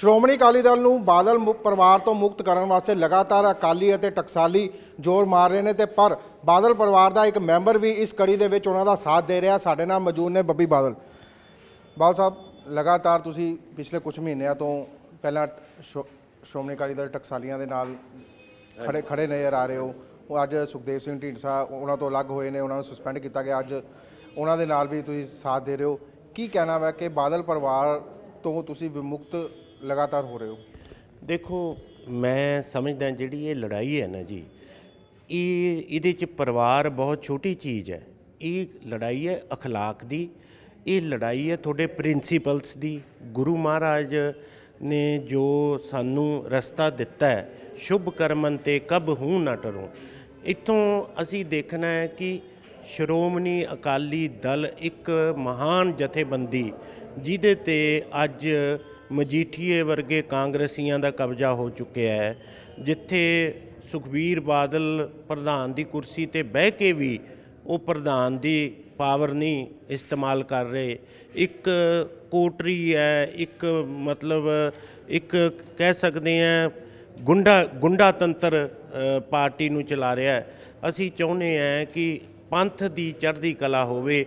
ਸ਼੍ਰੋਮਣੀ ਅਕਾਲੀ ਦਲ ਨੂੰ ਬਾਦਲ ਮੁ- ਪਰਿਵਾਰ ਤੋਂ ਮੁਕਤ ਕਰਨ ਵਾਸਤੇ ਲਗਾਤਾਰ ਅਕਾਲੀ ਅਤੇ ਟਕਸਾਲੀ ਜ਼ੋਰ ਮਾਰ ਰਹੇ ਨੇ ਤੇ ਪਰ ਬਾਦਲ ਪਰਿਵਾਰ ਦਾ ਇੱਕ ਮੈਂਬਰ ਵੀ ਇਸ ਕੜੀ ਦੇ ਵਿੱਚ ਉਹਨਾਂ ਦਾ ਸਾਥ ਦੇ ਰਿਹਾ। ਸਾਡੇ ਨਾਲ ਮੌਜੂਦ ਨੇ ਬੱਬੀ ਬਾਦਲ। ਬਾਦਲ ਸਾਹਿਬ, ਲਗਾਤਾਰ ਤੁਸੀਂ ਪਿਛਲੇ ਕੁਝ ਮਹੀਨਿਆਂ ਤੋਂ ਪਹਿਲਾਂ ਸ਼੍ਰੋ- ਸ਼੍ਰੋਮਣੀ ਅਕਾਲੀ ਦਲ ਟਕਸਾਲੀਆਂ ਦੇ ਨਾਲ ਖੜੇ ਖੜੇ ਨਜ਼ਰ ਆ ਰਹੇ ਹੋ। ਉਹ ਅੱਜ ਸੁਖਦੇਵ ਸਿੰਘ ਢੀਂਡਸਾ ਉਹਨਾਂ ਤੋਂ ਅਲੱਗ ਹੋਏ ਨੇ, ਉਹਨਾਂ ਨੂੰ ਸਸਪੈਂਡ ਕੀਤਾ ਗਿਆ। ਅੱਜ ਉਹਨਾਂ ਦੇ ਨਾਲ ਵੀ ਤੁਸੀਂ ਸਾਥ ਦੇ ਰਹੇ ਹੋ। ਕੀ ਕਹਿਣਾ ਵਾ ਕਿ ਬਾਦਲ ਪਰਿਵਾਰ ਤੋਂ ਤੁਸੀਂ ਵਿਮੁਕਤ ਲਗਾਤਾਰ ਹੋ ਰਹੇ ਹੋ? ਦੇਖੋ, ਮੈਂ ਸਮਝਦਾ ਜਿਹੜੀ ਇਹ ਲੜਾਈ ਹੈ ਨਾ ਜੀ, ਇਹ ਇਹਦੇ ਚ ਪਰਿਵਾਰ ਬਹੁਤ ਛੋਟੀ ਚੀਜ਼ ਹੈ। ਇਹ ਲੜਾਈ ਹੈ ਅਖਲਾਕ ਦੀ, ਇਹ ਲੜਾਈ ਹੈ ਤੁਹਾਡੇ ਪ੍ਰਿੰਸੀਪਲਸ ਦੀ। ਗੁਰੂ ਮਹਾਰਾਜ ਨੇ ਜੋ ਸਾਨੂੰ ਰਸਤਾ ਦਿੱਤਾ ਹੈ, ਸ਼ੁਭ ਕਰਮਨ ਤੇ ਕਬ ਹੂੰ ਨਾ ਟਰੋ। ਇੱਥੋਂ ਅਸੀਂ ਦੇਖਣਾ ਹੈ ਕਿ ਸ਼੍ਰੋਮਣੀ ਅਕਾਲੀ ਦਲ ਇੱਕ ਮਹਾਨ ਜਥੇਬੰਦੀ, ਜਿਹਦੇ ਤੇ ਅੱਜ ਮਜੀਠੀਏ ਵਰਗੇ ਕਾਂਗਰਸੀਆਂ ਦਾ ਕਬਜ਼ਾ ਹੋ ਚੁੱਕਿਆ ਹੈ, ਜਿੱਥੇ ਸੁਖਬੀਰ ਬਾਦਲ ਪ੍ਰਧਾਨ ਦੀ ਕੁਰਸੀ ਤੇ ਬਹਿ ਕੇ ਵੀ ਉਹ ਪ੍ਰਧਾਨ ਦੀ ਪਾਵਰ ਨਹੀਂ ਇਸਤੇਮਾਲ ਕਰ ਰਹੇ। ਇੱਕ ਕੋਟਰੀ ਹੈ, ਇੱਕ ਮਤਲਬ, ਇੱਕ ਕਹਿ ਸਕਦੇ ਆ ਗੁੰਡਾ ਗੁੰਡਾ ਤੰਤਰ ਪਾਰਟੀ ਨੂੰ ਚਲਾ ਰਿਹਾ ਹੈ। ਅਸੀਂ ਚਾਹੁੰਦੇ ਹਾਂ ਕਿ ਪੰਥ ਦੀ ਚੜ੍ਹਦੀ ਕਲਾ ਹੋਵੇ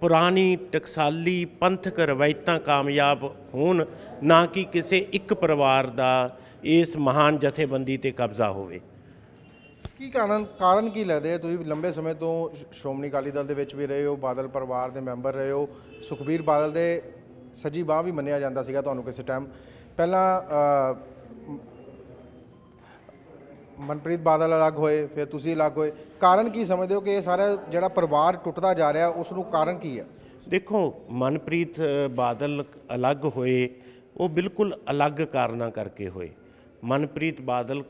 ਪੁਰਾਣੀ ਟਕਸਾਲੀ ਪੰਥਕ ਰਵਾਇਤਾਂ ਕਾਮਯਾਬ ਹੋਣ, ਨਾ ਕਿ ਕਿਸੇ ਇੱਕ ਪਰਿਵਾਰ ਦਾ ਇਸ ਮਹਾਨ ਜਥੇਬੰਦੀ ਤੇ ਕਬਜ਼ਾ ਹੋਵੇ। ਕੀ ਕਾਰਨ ਕਾਰਨ ਕੀ ਲੱਗਦੇ ਆ? ਤੁਸੀਂ ਲੰਬੇ ਸਮੇਂ ਤੋਂ ਸ਼੍ਰੋਮਣੀ ਅਕਾਲੀ ਦਲ ਦੇ ਵਿੱਚ ਵੀ ਰਹੇ ਹੋ, ਬਾਦਲ ਪਰਿਵਾਰ ਦੇ ਮੈਂਬਰ ਰਹੇ ਹੋ। ਸੁਖਬੀਰ ਬਾਦਲ ਦੇ ਸੱਜੀ ਬਾਹ ਵੀ ਮੰਨਿਆ ਜਾਂਦਾ ਸੀਗਾ ਤੁਹਾਨੂੰ ਕਿਸੇ ਟਾਈਮ ਪਹਿਲਾਂ ਮਨਪ੍ਰੀਤ ਬਾਦਲ ਅਲੱਗ ਹੋਏ, ਫਿਰ ਤੁਸੀਂ ਅਲੱਗ ਹੋਏ। ਕਾਰਨ ਕੀ ਸਮਝਦੇ ਹੋ ਕਿ ਇਹ ਸਾਰਾ ਜਿਹੜਾ ਪਰਿਵਾਰ ਟੁੱਟਦਾ ਜਾ ਰਿਹਾ ਉਸ ਨੂੰ ਕਾਰਨ ਕੀ ਹੈ? ਦੇਖੋ, ਮਨਪ੍ਰੀਤ ਬਾਦਲ ਅਲੱਗ ਹੋਏ, ਉਹ ਬਿਲਕੁਲ ਅਲੱਗ ਕਾਰਨਾਂ ਕਰਕੇ ਹੋਏ। ਮਨਪ੍ਰੀਤ ਬਾਦਲ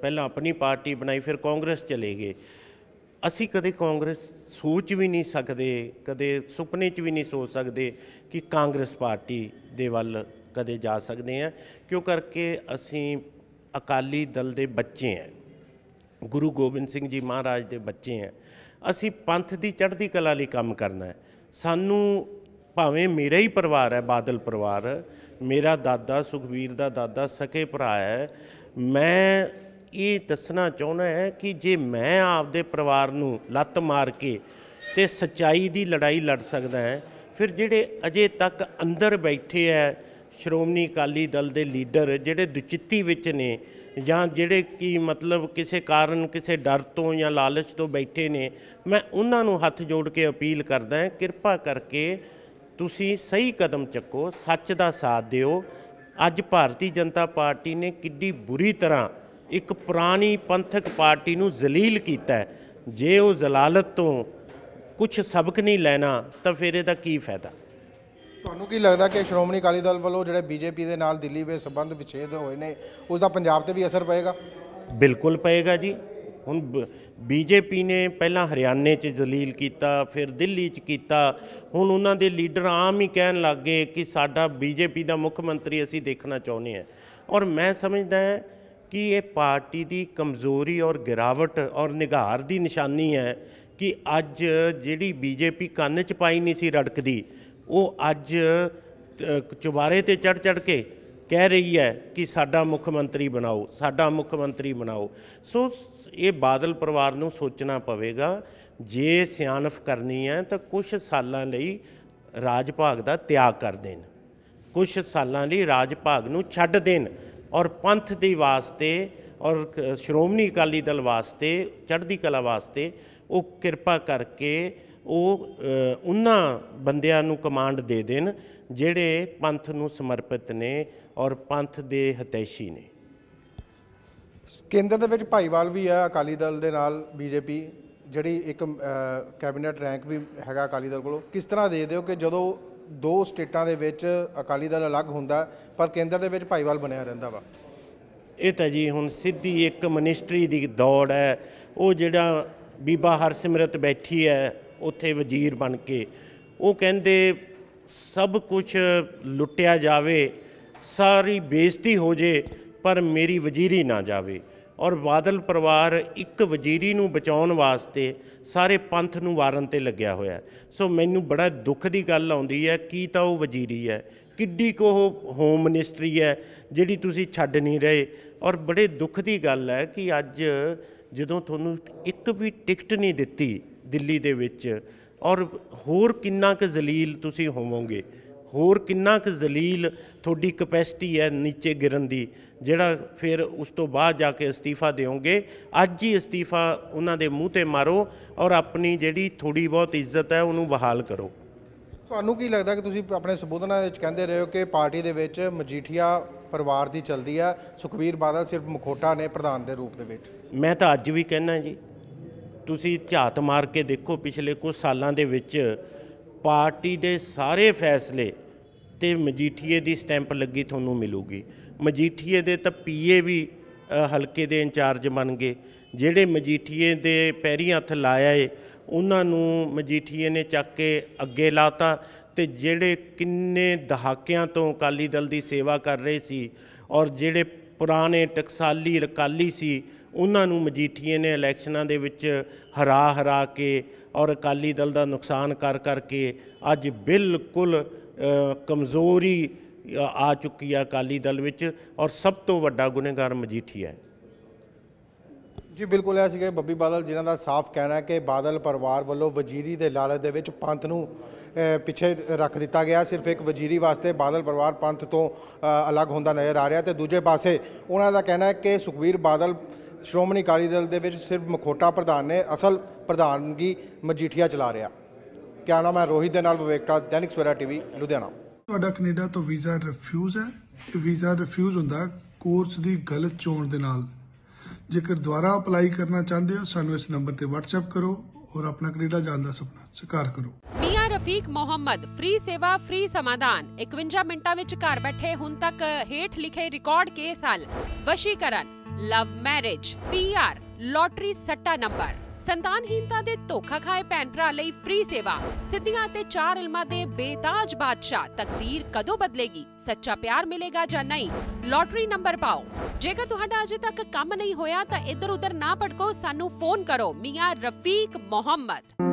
ਪਹਿਲਾਂ ਆਪਣੀ ਪਾਰਟੀ ਬਣਾਈ, ਫਿਰ ਕਾਂਗਰਸ ਚਲੇ ਗਏ। ਅਸੀਂ ਕਦੇ ਕਾਂਗਰਸ ਸੋਚ ਵੀ ਨਹੀਂ ਸਕਦੇ, ਕਦੇ ਸੁਪਨੇ 'ਚ ਵੀ ਨਹੀਂ ਸੋਚ ਸਕਦੇ ਕਿ ਕਾਂਗਰਸ ਪਾਰਟੀ ਦੇ ਵੱਲ ਕਦੇ ਜਾ ਸਕਦੇ ਹਾਂ। ਕਿਉਂ ਕਰਕੇ ਅਸੀਂ ਅਕਾਲੀ ਦਲ ਦੇ ਬੱਚੇ ਹਾਂ ਗੁਰੂ ਗੋਬਿੰਦ ਸਿੰਘ ਜੀ ਮਹਾਰਾਜ ਦੇ ਬੱਚੇ ਆ ਅਸੀਂ ਪੰਥ ਦੀ ਚੜ੍ਹਦੀ ਕਲਾ ਲਈ ਕੰਮ ਕਰਨਾ ਹੈ ਸਾਨੂੰ ਭਾਵੇਂ ਮੇਰਾ ਹੀ ਪਰਿਵਾਰ ਹੈ ਬਾਦਲ ਪਰਿਵਾਰ, ਮੇਰਾ ਦਾਦਾ ਸੁਖਵੀਰ ਦਾ ਦਾਦਾ ਸਕੇ ਭਰਾ ਹੈ ਮੈਂ ਇਹ ਦੱਸਣਾ ਚਾਹੁੰਦਾ ਹੈ ਕਿ ਜੇ ਮੈਂ ਆਪਦੇ ਪਰਿਵਾਰ ਨੂੰ ਲੱਤ ਮਾਰ ਕੇ ਤੇ ਸਚਾਈ ਦੀ ਲੜਾਈ ਲੜ ਸਕਦਾ ਹੈ ਫਿਰ ਜਿਹੜੇ ਅਜੇ ਤੱਕ ਅੰਦਰ ਬੈਠੇ ਹੈ ਸ਼੍ਰੋਮਣੀ ਅਕਾਲੀ ਦਲ ਦੇ ਲੀਡਰ ਜਿਹੜੇ ਦੁਚਿੱਤੀ ਵਿੱਚ ਨੇ ਜਾਂ ਜਿਹੜੇ ਕੀ ਮਤਲਬ ਕਿਸੇ ਕਾਰਨ ਕਿਸੇ ਡਰ ਤੋਂ ਜਾਂ ਲਾਲਚ ਤੋਂ ਬੈਠੇ ਨੇ, ਮੈਂ ਉਹਨਾਂ ਨੂੰ ਹੱਥ ਜੋੜ ਕੇ ਅਪੀਲ ਕਰਦਾ ਹਾਂ, ਕਿਰਪਾ ਕਰਕੇ ਤੁਸੀਂ ਸਹੀ ਕਦਮ ਚੱਕੋ, ਸੱਚ ਦਾ ਸਾਥ ਦਿਓ। ਅੱਜ ਭਾਰਤੀ ਜਨਤਾ ਪਾਰਟੀ ਨੇ ਕਿੱਡੀ ਬੁਰੀ ਤਰ੍ਹਾਂ ਇੱਕ ਪੁਰਾਣੀ ਪੰਥਕ ਪਾਰਟੀ ਨੂੰ ਜ਼ਲੀਲ ਕੀਤਾ ਜੇ ਉਹ ਜ਼ਲਾਲਤ ਤੋਂ ਕੁਝ ਸਬਕ ਨਹੀਂ ਲੈਣਾ, ਤਾਂ ਫਿਰ ਇਹਦਾ ਕੀ ਫਾਇਦਾ? ਤੁਹਾਨੂੰ ਕੀ ਲੱਗਦਾ ਕਿ ਸ਼੍ਰੋਮਣੀ ਅਕਾਲੀ ਦਲ ਵੱਲੋਂ ਜਿਹੜੇ ਬੀਜੇਪੀ ਦੇ ਨਾਲ ਦਿੱਲੀ ਦੇ ਸੰਬੰਧ ਵਿਛੇਦ ਹੋਏ ਨੇ, ਉਸ ਦਾ ਪੰਜਾਬ ਤੇ ਵੀ ਅਸਰ ਪਏਗਾ? ਬਿਲਕੁਲ ਪਏਗਾ ਜੀ। ਹੁਣ ਬੀਜੇਪੀ ਨੇ ਪਹਿਲਾਂ ਹਰਿਆਣੇ 'ਚ ਜ਼ਲੀਲ ਕੀਤਾ, ਫਿਰ ਦਿੱਲੀ 'ਚ ਕੀਤਾ। ਹੁਣ ਉਹਨਾਂ ਦੇ ਲੀਡਰ ਆਮ ਹੀ ਕਹਿਣ ਲੱਗ ਗਏ ਕਿ ਸਾਡਾ ਬੀਜੇਪੀ ਦਾ ਮੁੱਖ ਮੰਤਰੀ ਅਸੀਂ ਦੇਖਣਾ ਚਾਹੁੰਦੇ ਹਾਂ। ਔਰ ਮੈਂ ਸਮਝਦਾ ਹਾਂ ਕਿ ਇਹ ਪਾਰਟੀ ਦੀ ਕਮਜ਼ੋਰੀ ਔਰ ਗਿਰਾਵਟ ਔਰ ਨਿਗਾਰ ਦੀ ਨਿਸ਼ਾਨੀ ਹੈ ਕਿ ਅੱਜ ਜਿਹੜੀ ਬੀਜੇਪੀ ਕੰਨ 'ਚ ਪਾਈ ਨਹੀਂ ਸੀ ਰੜਕਦੀ ਉਹ ਅੱਜ ਚੁਬਾਰੇ ਤੇ ਚੜ ਚੜ ਕੇ ਕਹਿ ਰਹੀ ਹੈ ਕਿ ਸਾਡਾ ਮੁੱਖ ਮੰਤਰੀ ਬਣਾਓ, ਸਾਡਾ ਮੁੱਖ ਮੰਤਰੀ ਬਣਾਓ। ਸੋ ਇਹ ਬਾਦਲ ਪਰਿਵਾਰ ਨੂੰ ਸੋਚਣਾ ਪਵੇਗਾ, ਜੇ ਸਿਆਣਫ ਕਰਨੀ ਹੈ ਤਾਂ ਕੁਝ ਸਾਲਾਂ ਲਈ ਰਾਜ ਭਾਗ ਦਾ ਤਿਆਗ ਕਰ ਦੇਣ। ਕੁਝ ਸਾਲਾਂ ਲਈ ਰਾਜ ਭਾਗ ਨੂੰ ਛੱਡ ਦੇਣ ਔਰ ਪੰਥ ਦੇ ਵਾਸਤੇ ਔਰ ਸ਼੍ਰੋਮਣੀ ਅਕਾਲੀ ਦਲ ਵਾਸਤੇ, ਚੜ੍ਹਦੀ ਕਲਾ ਵਾਸਤੇ ਉਹ ਕਿਰਪਾ ਕਰਕੇ ਉਹ ਉਹਨਾਂ ਬੰਦਿਆਂ ਨੂੰ ਕਮਾਂਡ ਦੇ ਦੇਣ ਜਿਹੜੇ ਪੰਥ ਨੂੰ ਸਮਰਪਿਤ ਨੇ ਔਰ ਪੰਥ ਦੇ ਹਤੈਸ਼ੀ ਨੇ। ਕੇਂਦਰ ਦੇ ਵਿੱਚ ਭਾਈਵਾਲ ਵੀ ਹੈ ਅਕਾਲੀ ਦਲ ਦੇ ਨਾਲ ਬੀਜੇਪੀ ਜਿਹੜੀ ਇੱਕ ਕੈਬਨਿਟ ਰੈਂਕ ਵੀ ਹੈਗਾ ਅਕਾਲੀ ਦਲ ਕੋਲੋਂ। ਕਿਸ ਤਰ੍ਹਾਂ ਦੇਖਦੇ ਹੋ ਕਿ ਜਦੋਂ ਦੋ ਸਟੇਟਾਂ ਦੇ ਵਿੱਚ ਅਕਾਲੀ ਦਲ ਅਲੱਗ ਹੁੰਦਾ ਪਰ ਕੇਂਦਰ ਦੇ ਵਿੱਚ ਭਾਈਵਾਲ ਬਣਿਆ ਰਹਿੰਦਾ ਵਾ? ਇਹ ਤਾਂ ਜੀ ਹੁਣ ਸਿੱਧੀ ਇੱਕ ਮਿਨਿਸਟਰੀ ਦੀ ਦੌੜ ਹੈ। ਉਹ ਜਿਹੜਾ ਬੀਬਾ ਹਰਸਿਮਰਤ ਬੈਠੀ ਹੈ ਉੱਥੇ ਵਜ਼ੀਰ ਬਣ ਕੇ। ਉਹ ਕਹਿੰਦੇ, ਸਭ ਕੁਝ ਲੁੱਟਿਆ ਜਾਵੇ, ਸਾਰੀ ਬੇਇੱਜ਼ਤੀ ਹੋ ਜੇ, ਪਰ ਮੇਰੀ ਵਜ਼ੀਰੀ ਨਾ ਜਾਵੇ। ਔਰ ਬਾਦਲ ਪਰਿਵਾਰ ਇੱਕ ਵਜ਼ੀਰੀ ਨੂੰ ਬਚਾਉਣ ਵਾਸਤੇ ਸਾਰੇ ਪੰਥ ਨੂੰ ਵਾਰਨ ਤੇ ਲੱਗਿਆ ਹੋਇਆ ਸੋ ਮੈਨੂੰ ਬੜਾ ਦੁੱਖ ਦੀ ਗੱਲ ਆਉਂਦੀ ਹੈ, ਕੀ ਤਾਂ ਉਹ ਵਜ਼ੀਰੀ ਹੈ? ਕਿੱਡੀ ਕੋ ਹੋਮ ਮਿਨਿਸਟਰੀ ਹੈ, ਜਿਹੜੀ ਤੁਸੀਂ ਛੱਡ ਨਹੀਂ ਰਹੇ? ਔਰ ਬੜੇ ਦੁੱਖ ਦੀ ਗੱਲ ਹੈ ਕਿ ਅੱਜ ਜਦੋਂ ਤੁਹਾਨੂੰ ਇੱਕ ਵੀ ਟਿਕਟ ਨਹੀਂ ਦਿੱਤੀ ਦਿੱਲੀ ਦੇ ਵਿੱਚ ਔਰ ਹੋਰ ਕਿੰਨਾ ਕੁ ਜ਼ਲੀਲ ਤੁਸੀਂ ਹੋਵੋਗੇ? ਹੋਰ ਕਿੰਨਾ ਕੁ ਜ਼ਲੀਲ ਤੁਹਾਡੀ ਕਪੈਸਿਟੀ ਹੈ ਨੀਚੇ ਗਿਰਨ ਦੀ ਜਿਹੜਾ ਫਿਰ ਉਸ ਤੋਂ ਬਾਅਦ ਜਾ ਕੇ ਅਸਤੀਫਾ ਦਿਓਗੇ? ਅੱਜ ਹੀ ਅਸਤੀਫਾ ਉਹਨਾਂ ਦੇ ਮੂੰਹ ਤੇ ਮਾਰੋ ਔਰ ਆਪਣੀ ਜਿਹੜੀ ਥੋੜੀ ਬਹੁਤ ਇੱਜ਼ਤ ਹੈ ਉਹਨੂੰ ਬਹਾਲ ਕਰੋ। ਤੁਹਾਨੂੰ ਕੀ ਲੱਗਦਾ ਕਿ ਤੁਸੀਂ ਆਪਣੇ ਸੰਬੋਧਨਾਂ ਵਿੱਚ ਕਹਿੰਦੇ ਰਹੇ ਹੋ ਕਿ ਪਾਰਟੀ ਦੇ ਵਿੱਚ ਮਜੀਠੀਆ ਪਰਿਵਾਰ ਦੀ ਚਲਦੀ ਹੈ ਸੁਖਬੀਰ ਬਾਦਲ ਸਿਰਫ ਮਖੋਟਾ ਨੇ ਪ੍ਰਧਾਨ ਦੇ ਰੂਪ ਦੇ ਵਿੱਚ? ਮੈਂ ਤਾਂ ਅੱਜ ਵੀ ਕਹਿਣਾ ਜੀ। ਤੁਸੀਂ ਝਾਤ ਮਾਰ ਕੇ ਦੇਖੋ ਪਿਛਲੇ ਕੁਝ ਸਾਲਾਂ ਦੇ ਵਿੱਚ ਪਾਰਟੀ ਦੇ ਸਾਰੇ ਫੈਸਲੇ ਤੇ ਮਜੀਠੀਏ ਦੀ ਸਟੈਂਪ ਲੱਗੀ ਤੁਹਾਨੂੰ ਮਿਲੂਗੀ। ਮਜੀਠੀਏ ਦੇ ਤਾਂ ਪੀਏ ਵੀ ਹਲਕੇ ਦੇ ਇੰਚਾਰਜ ਬਣ ਗਏ। ਜਿਹੜੇ ਮਜੀਠੀਏ ਦੇ ਪੈਰੀ ਹੱਥ ਲਾਇਆ ਏ, ਉਹਨਾਂ ਨੂੰ ਮਜੀਠੀਏ ਨੇ ਚੱਕ ਕੇ ਅੱਗੇ ਲਾਤਾ ਤੇ ਜਿਹੜੇ ਕਿੰਨੇ ਦਹਾਕਿਆਂ ਤੋਂ ਅਕਾਲੀ ਦਲ ਦੀ ਸੇਵਾ ਕਰ ਰਹੇ ਸੀ ਔਰ ਜਿਹੜੇ ਪੁਰਾਣੇ ਟਕਸਾਲੀ ਰਕਾਲੀ ਸੀ ਉਹਨਾਂ ਨੂੰ ਮਜੀਠੀਏ ਨੇ ਇਲੈਕਸ਼ਨਾਂ ਦੇ ਵਿੱਚ ਹਰਾ ਹਰਾ ਕੇ ਔਰ ਅਕਾਲੀ ਦਲ ਦਾ ਨੁਕਸਾਨ ਕਰ ਕਰਕੇ ਅੱਜ ਬਿਲਕੁਲ ਕਮਜ਼ੋਰੀ ਆ ਚੁੱਕੀ ਆ ਅਕਾਲੀ ਦਲ ਵਿੱਚ ਔਰ ਸਭ ਤੋਂ ਵੱਡਾ ਗੁਨਹਗਾਰ ਮਜੀਠੀਆ ਹੈ। ਜੀ, ਬਿਲਕੁਲ ਇਹ ਸੀਗੇ ਬੱਬੀ ਬਾਦਲ ਜਿਨ੍ਹਾਂ ਦਾ ਸਾਫ਼ ਕਹਿਣਾ ਹੈ ਕਿ ਬਾਦਲ ਪਰਿਵਾਰ ਵੱਲੋਂ ਵਜ਼ੀਰੀ ਦੇ ਲਾਲਚ ਦੇ ਵਿੱਚ ਪੰਥ ਨੂੰ ਪਿੱਛੇ ਰੱਖ ਦਿੱਤਾ ਗਿਆ। ਸਿਰਫ ਇੱਕ ਵਜ਼ੀਰੀ ਵਾਸਤੇ ਬਾਦਲ ਪਰਿਵਾਰ ਪੰਥ ਤੋਂ ਅਲੱਗ ਹੁੰਦਾ ਨਜ਼ਰ ਆ ਰਿਹਾ। ਤੇ ਦੂਜੇ ਪਾਸੇ ਉਹਨਾਂ ਦਾ ਕਹਿਣਾ ਹੈ ਕਿ ਸੁਖਬੀਰ ਬਾਦਲ ਸ਼੍ਰੋਮਣੀ ਅਕਾਲੀ ਦਲ ਦੇ ਵਿੱਚ ਸਿਰਫ ਮਖੋਟਾ ਪ੍ਰਧਾਨ ਨੇ ਅਸਲ ਪ੍ਰਧਾਨਗੀ ਮਜੀਠੀਆ ਚਲਾ ਰਿਹਾ। ਕਿਆ ਨਾਮ ਹੈ? ਰੋਹਿਤ ਦੇ ਨਾਲ ਵਿਵੇਕਤਾ ਦੈਨਿਕ ਸਵੇਰਾ ਟੀਵੀ ਲੁਧਿਆਣਾ। ਤੁਹਾਡਾ ਕੈਨੇਡਾ ਤੋਂ ਵੀਜ਼ਾ ਰਿਫਿਊਜ਼ ਹੈ। ਇਹ ਵੀਜ਼ਾ ਰਿਫਿਊਜ਼ ਹੁੰਦਾ ਕੋਰਸ ਦੀ ਗਲਤ ਚੋਣ ਦੇ ਨਾਲ। ਜੇਕਰ ਦੁਬਾਰਾ ਅਪਲਾਈ ਕਰਨਾ ਚਾਹੁੰਦੇ ਹੋ ਸਾਨੂੰ ਇਸ ਨੰਬਰ ਤੇ WhatsApp ਕਰੋ ਔਰ ਆਪਣਾ ਕੈਨੇਡਾ ਜਾਣ ਦਾ ਸੁਪਨਾ ਸਾਕਾਰ ਕਰੋ। ਮੀਆਂ ਰਫੀਕ ਮੁਹੰਮਦ ਫ੍ਰੀ ਸੇਵਾ ਫ੍ਰੀ ਸਮਾਧਾਨ। 51 ਮਿੰਟਾਂ ਵਿੱਚ ਘਰ ਬੈਠੇ ਹੁਣ ਤੱਕ ਹੇਠ ਲਿਖੇ ਰਿਕਾਰਡ ਕੇਸ ਹੱਲ। ਵਸ਼ੀਕਰਨ। ਲਵ ਮੈਰਿਜ ਪੀਆਰ ਲੋਟਰੀ ਸੱਟਾ ਨੰਬਰ ਸੰਤਾਨਹੀਨਤਾ ਦੇ ਧੋਖਾ ਖਾਏ ਭੈਣ ਭਰਾ ਲਈ ਫ੍ਰੀ ਸੇਵਾ। ਸਿੱਧੀਆਂ ਤੇ ਚਾਰ ਇਲਮਾਂ ਦੇ ਬੇਤਾਜ ਬਾਦਸ਼ਾਹ, ਤਕਦੀਰ ਕਦੋਂ ਬਦਲੇਗੀ? ਸੱਚਾ ਪਿਆਰ ਮਿਲੇਗਾ ਜਾਂ ਨਹੀਂ? ਲੋਟਰੀ ਨੰਬਰ ਪਾਓ। ਜੇਕਰ ਤੁਹਾਡਾ ਅਜੇ ਤੱਕ ਕੰਮ ਨਹੀਂ ਹੋਇਆ ਤਾਂ ਇੱਧਰ ਉੱਧਰ ਨਾ ਭਟਕੋ, ਸਾਨੂੰ ਫੋਨ ਕਰੋ। ਮੀਆਂ ਰਫੀਕ ਮੁਹੰਮਦ।